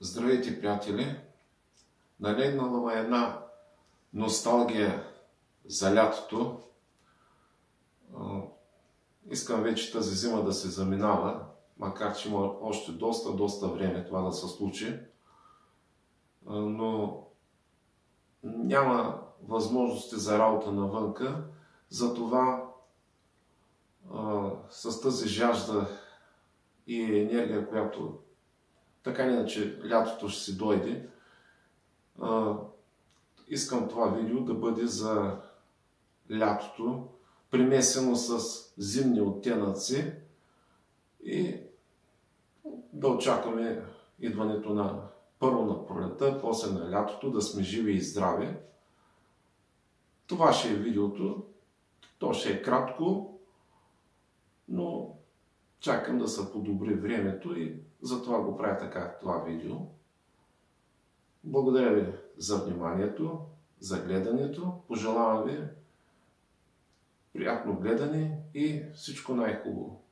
Здравейте, приятели! Налегнала е една носталгия за лятото. Искам вече тази зима да се заминава, макар че има още доста, доста време това да се случи. Но няма възможности за работа навънка, затова с тази жажда и енергия, която така или иначе лятото ще си дойде. А, искам това видео да бъде за лятото, примесено с зимни оттенъци и да очакваме идването на първо на пролета, после на лятото, да сме живи и здрави. Това ще е видеото. То ще е кратко, но чакам да се подобри времето и затова го правя така това видео. Благодаря ви за вниманието, за гледането. Пожелавам ви приятно гледане и всичко най-хубаво.